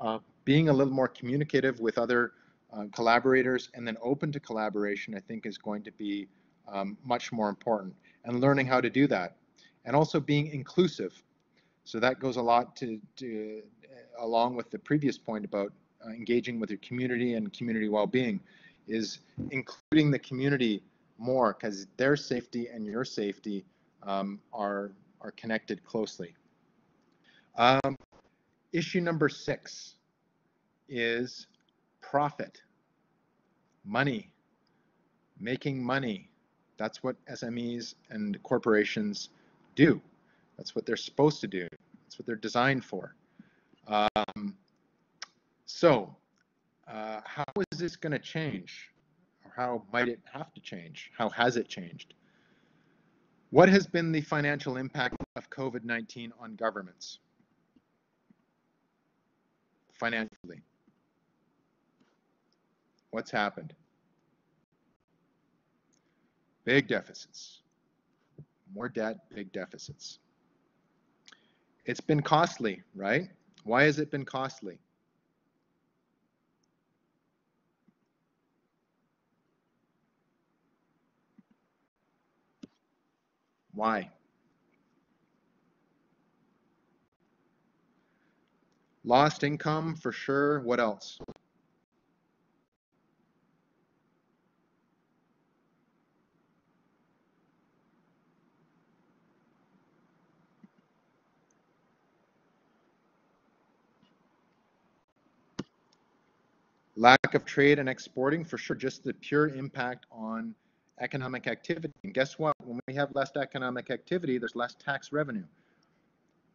uh, being a little more communicative with other uh, collaborators and then open to collaboration, I think is going to be um, much more important and learning how to do that and also being inclusive so that goes a lot to, to uh, along with the previous point about uh, engaging with your community and community well-being is including the community more because their safety and your safety um, are, are connected closely. Um, issue number six is profit, money, making money. That's what SMEs and corporations do. That's what they're supposed to do. That's what they're designed for. Um, so, uh, how is this going to change? Or how might it have to change? How has it changed? What has been the financial impact of COVID 19 on governments? Financially. What's happened? Big deficits. More debt, big deficits. It's been costly, right? Why has it been costly? Why? Lost income for sure. What else? Lack of trade and exporting, for sure, just the pure impact on economic activity. And guess what? When we have less economic activity, there's less tax revenue.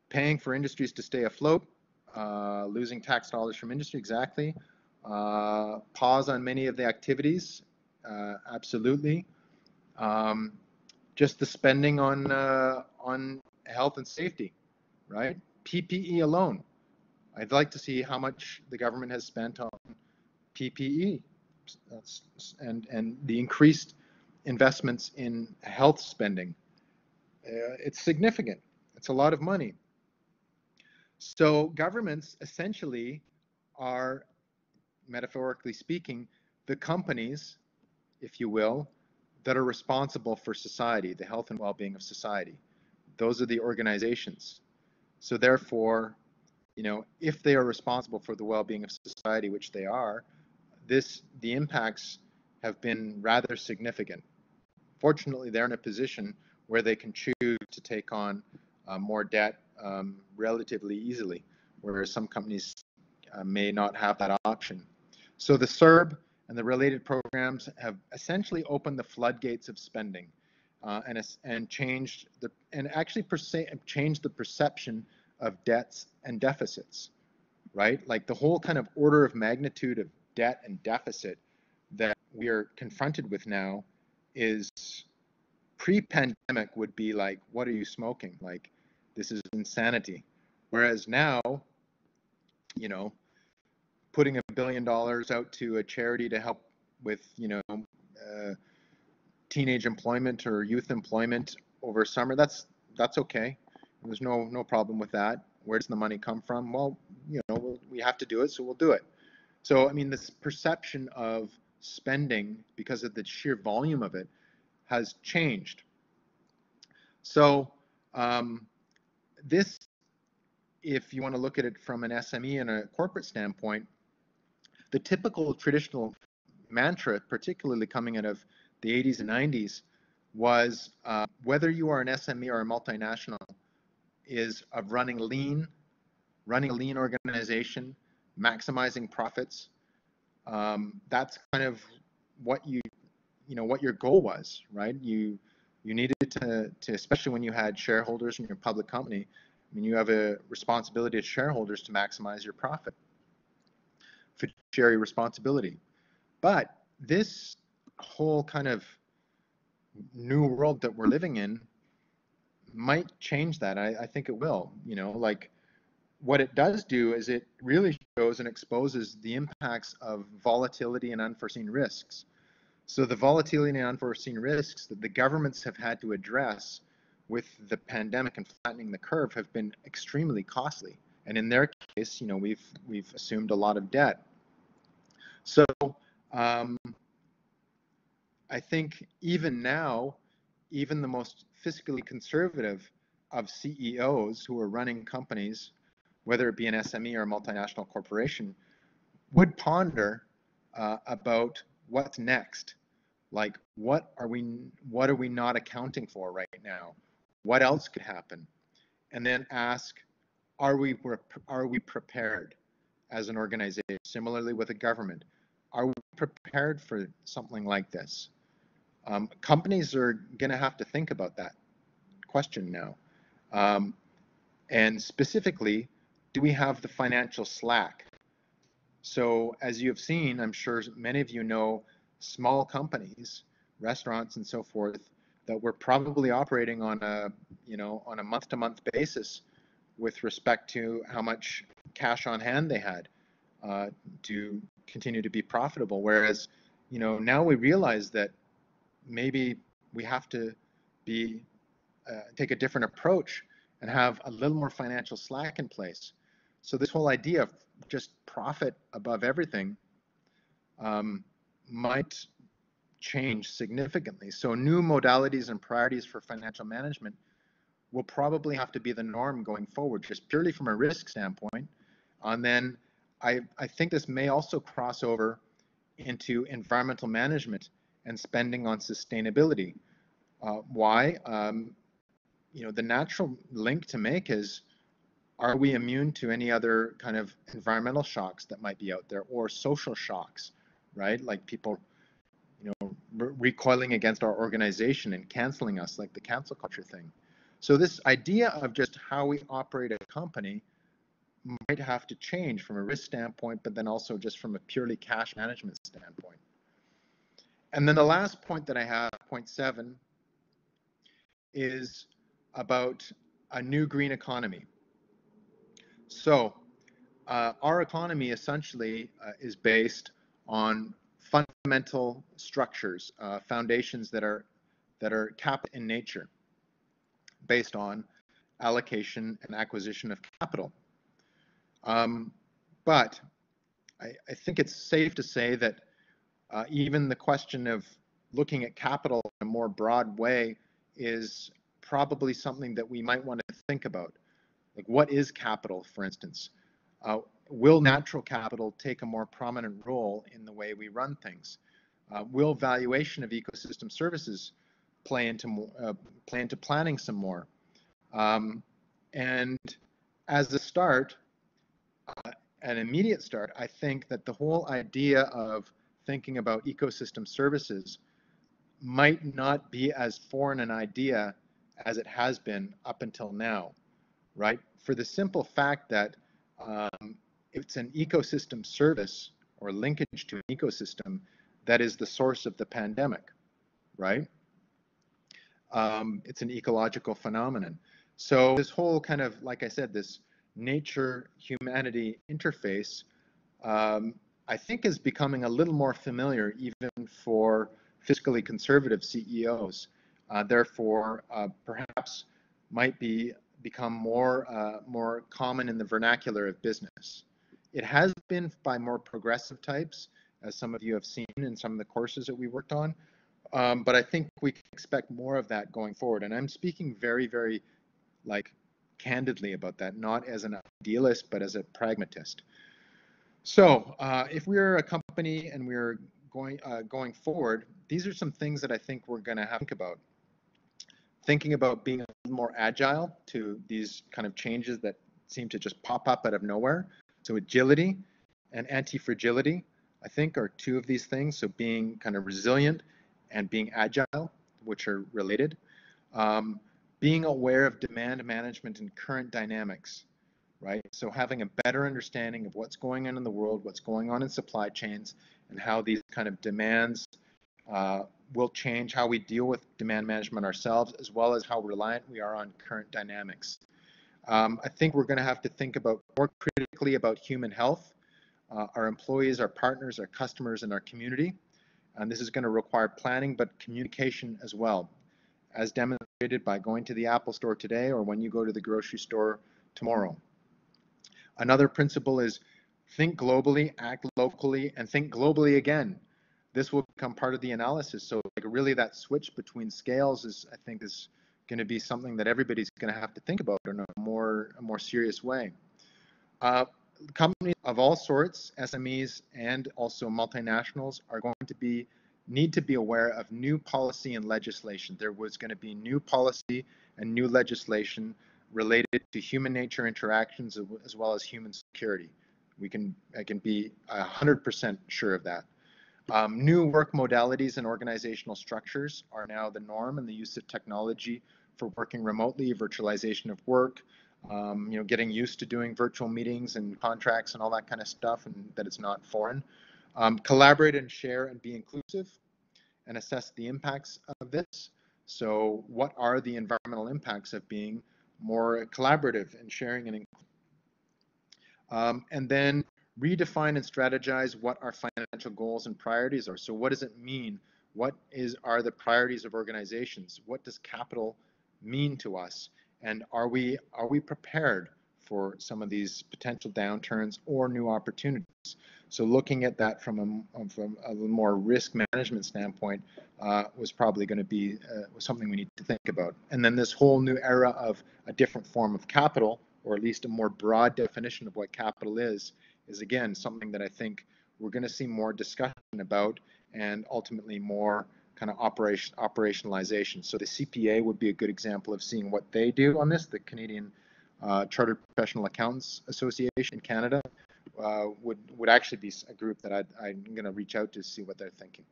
Paying for industries to stay afloat, uh, losing tax dollars from industry, exactly. Uh, pause on many of the activities, uh, absolutely. Um, just the spending on uh, on health and safety, right? PPE alone. I'd like to see how much the government has spent on PPE and, and the increased investments in health spending. Uh, it's significant. It's a lot of money. So governments essentially are, metaphorically speaking, the companies, if you will, that are responsible for society, the health and well-being of society. Those are the organizations. So therefore, you know, if they are responsible for the well-being of society, which they are, this the impacts have been rather significant. Fortunately, they're in a position where they can choose to take on uh, more debt um, relatively easily, whereas some companies uh, may not have that option. So the CERB and the related programs have essentially opened the floodgates of spending uh, and, and changed the and actually changed the perception of debts and deficits, right? Like the whole kind of order of magnitude of debt and deficit that we are confronted with now is pre-pandemic would be like, what are you smoking? Like, this is insanity. Whereas now, you know, putting a billion dollars out to a charity to help with, you know, uh, teenage employment or youth employment over summer, that's that's okay. There's no no problem with that. Where does the money come from? Well, you know, we have to do it, so we'll do it. So, I mean, this perception of spending because of the sheer volume of it has changed. So, um, this, if you want to look at it from an SME and a corporate standpoint, the typical traditional mantra, particularly coming out of the 80s and 90s, was uh, whether you are an SME or a multinational, is of running lean, running a lean organization, maximizing profits. Um, that's kind of what you, you know, what your goal was, right? You, you needed to, to, especially when you had shareholders in your public company. I mean, you have a responsibility as shareholders to maximize your profit, fiduciary responsibility. But this whole kind of new world that we're living in might change that. I, I think it will. You know, like what it does do is it really shows and exposes the impacts of volatility and unforeseen risks. So the volatility and unforeseen risks that the governments have had to address with the pandemic and flattening the curve have been extremely costly. And in their case, you know, we've we've assumed a lot of debt. So um, I think even now, even the most fiscally conservative of CEOs who are running companies whether it be an SME or a multinational corporation, would ponder uh, about what's next. like what are we what are we not accounting for right now? What else could happen? And then ask, are we are we prepared as an organization? Similarly with a government, are we prepared for something like this? Um, companies are going to have to think about that question now. Um, and specifically, do we have the financial slack? So as you have seen, I'm sure many of you know small companies, restaurants and so forth, that were probably operating on a, you know, on a month-to-month basis with respect to how much cash on hand they had uh, to continue to be profitable. Whereas, you know, now we realize that maybe we have to be uh, take a different approach and have a little more financial slack in place. So this whole idea of just profit above everything um, might change significantly. So new modalities and priorities for financial management will probably have to be the norm going forward, just purely from a risk standpoint. And then I, I think this may also cross over into environmental management and spending on sustainability. Uh, why? Um, you know, the natural link to make is are we immune to any other kind of environmental shocks that might be out there or social shocks, right? Like people, you know, re recoiling against our organization and canceling us, like the cancel culture thing. So this idea of just how we operate a company might have to change from a risk standpoint, but then also just from a purely cash management standpoint. And then the last point that I have, point seven, is about a new green economy. So uh, our economy essentially uh, is based on fundamental structures, uh, foundations that are that are capped in nature, based on allocation and acquisition of capital. Um, but I, I, think it's safe to say that uh, even the question of looking at capital in a more broad way is probably something that we might want to think about. Like, what is capital, for instance? Uh, will natural capital take a more prominent role in the way we run things? Uh, will valuation of ecosystem services play into uh, play into planning some more? Um, and as a start, uh, an immediate start, I think that the whole idea of thinking about ecosystem services might not be as foreign an idea as it has been up until now, right? For the simple fact that um, it's an ecosystem service or linkage to an ecosystem that is the source of the pandemic, right? Um, it's an ecological phenomenon. So this whole kind of, like I said, this nature-humanity interface, um, I think is becoming a little more familiar even for fiscally conservative CEOs uh, therefore uh, perhaps might be become more uh, more common in the vernacular of business. It has been by more progressive types, as some of you have seen in some of the courses that we worked on. Um, but I think we can expect more of that going forward. And I'm speaking very, very like candidly about that, not as an idealist, but as a pragmatist. So uh, if we're a company and we're going uh, going forward, these are some things that I think we're going to have to think about thinking about being more agile to these kind of changes that seem to just pop up out of nowhere. So agility and anti-fragility, I think, are two of these things. So being kind of resilient and being agile, which are related. Um, being aware of demand management and current dynamics, right? So having a better understanding of what's going on in the world, what's going on in supply chains, and how these kind of demands uh, will change how we deal with demand management ourselves, as well as how reliant we are on current dynamics. Um, I think we're going to have to think about more critically about human health, uh, our employees, our partners, our customers, and our community. And this is going to require planning, but communication as well, as demonstrated by going to the Apple store today or when you go to the grocery store tomorrow. Another principle is think globally, act locally, and think globally again this will become part of the analysis. So like really that switch between scales is, I think, is going to be something that everybody's going to have to think about in a more, a more serious way. Uh, companies of all sorts, SMEs and also multinationals, are going to be need to be aware of new policy and legislation. There was going to be new policy and new legislation related to human nature interactions as well as human security. We can, I can be 100% sure of that. Um, new work modalities and organizational structures are now the norm and the use of technology for working remotely, virtualization of work, um, you know, getting used to doing virtual meetings and contracts and all that kind of stuff and that it's not foreign. Um, collaborate and share and be inclusive and assess the impacts of this. So what are the environmental impacts of being more collaborative and sharing and um, and then redefine and strategize what our financial goals and priorities are. So what does it mean? What is are the priorities of organizations? What does capital mean to us? And are we are we prepared for some of these potential downturns or new opportunities? So looking at that from a, from a more risk management standpoint uh, was probably going to be uh, something we need to think about. And then this whole new era of a different form of capital, or at least a more broad definition of what capital is, is again something that I think we're going to see more discussion about and ultimately more kind of operation operationalization. So the CPA would be a good example of seeing what they do on this. The Canadian uh, Chartered Professional Accountants Association in Canada uh, would would actually be a group that i am going to reach out to see what they're thinking.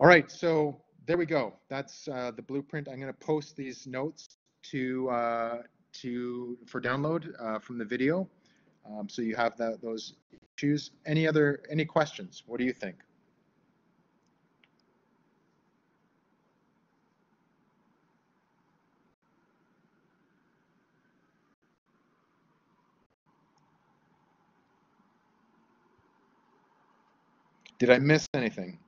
All right, so there we go. That's uh, the blueprint. I'm going to post these notes to uh, to for download uh, from the video. Um, so you have that, those issues. Any other, any questions? What do you think? Did I miss anything?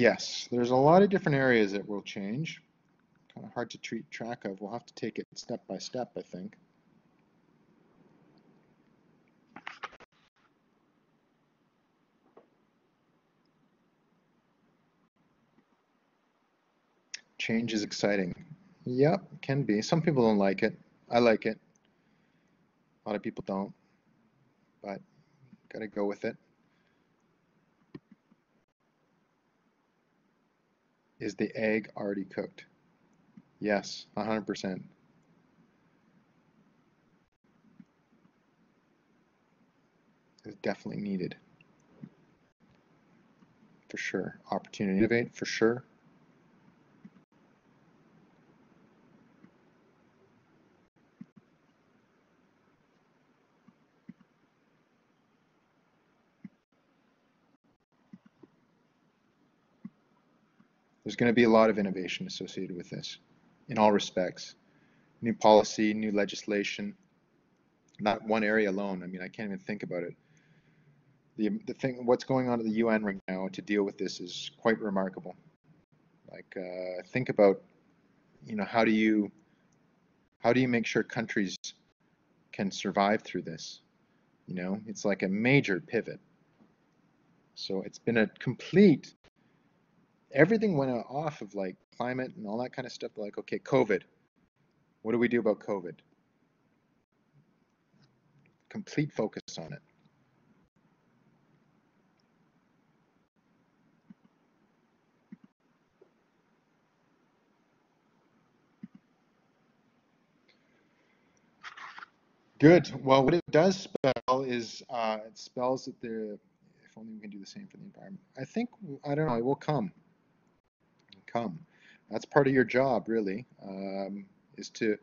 Yes, there's a lot of different areas that will change. Kind of hard to treat track of. We'll have to take it step by step, I think. Change is exciting. Yep, can be. Some people don't like it. I like it. A lot of people don't, but gotta go with it. Is the egg already cooked? Yes, 100%. It's definitely needed. For sure. Opportunity to innovate, for sure. There's going to be a lot of innovation associated with this in all respects. New policy, new legislation, not one area alone. I mean, I can't even think about it. The, the thing, what's going on at the UN right now to deal with this is quite remarkable. Like, uh, think about, you know, how do you, how do you make sure countries can survive through this? You know, it's like a major pivot. So it's been a complete everything went off of like climate and all that kind of stuff. Like, okay, COVID. What do we do about COVID? Complete focus on it. Good. Well, what it does spell is uh, it spells that the, if only we can do the same for the environment. I think, I don't know, it will come come. That's part of your job, really, um, is to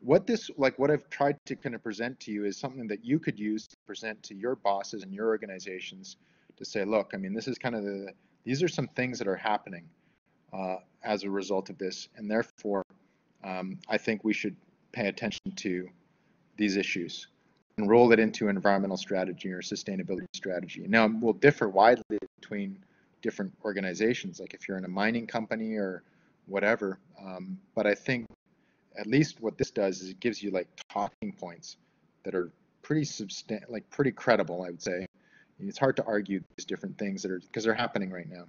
what this like what I've tried to kind of present to you is something that you could use to present to your bosses and your organizations to say, look, I mean, this is kind of the these are some things that are happening uh, as a result of this, and therefore, um, I think we should pay attention to these issues and roll it into environmental strategy or sustainability strategy. Now, we'll differ widely between different organizations, like if you're in a mining company or whatever. Um, but I think at least what this does is it gives you like talking points that are pretty substan like pretty credible, I would say, It's hard to argue these different things that are because they're happening right now.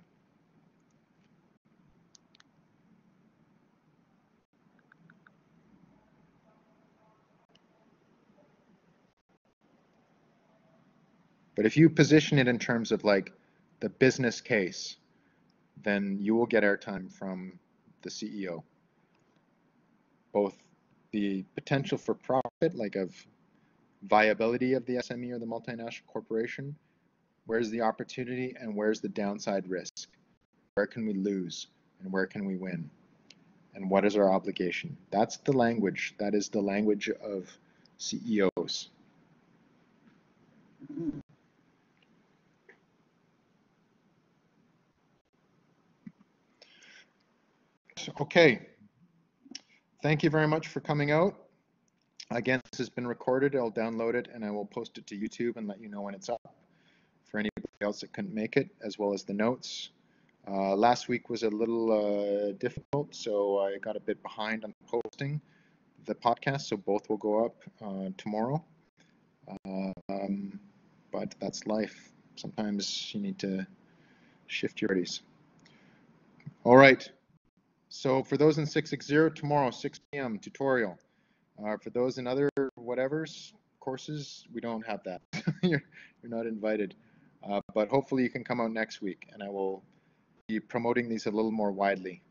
But if you position it in terms of like the business case, then you will get airtime from the CEO. Both the potential for profit, like of viability of the SME or the multinational corporation, where's the opportunity and where's the downside risk? Where can we lose and where can we win? And what is our obligation? That's the language. That is the language of CEOs. Okay. Thank you very much for coming out. Again, this has been recorded. I'll download it and I will post it to YouTube and let you know when it's up for anybody else that couldn't make it, as well as the notes. Uh, last week was a little uh, difficult, so I got a bit behind on posting the podcast, so both will go up uh, tomorrow. Um, but that's life. Sometimes you need to shift your priorities. All right. So for those in 660, tomorrow, 6 p.m. tutorial. Uh, for those in other whatevers courses, we don't have that. you're, you're not invited. Uh, but hopefully you can come out next week and I will be promoting these a little more widely.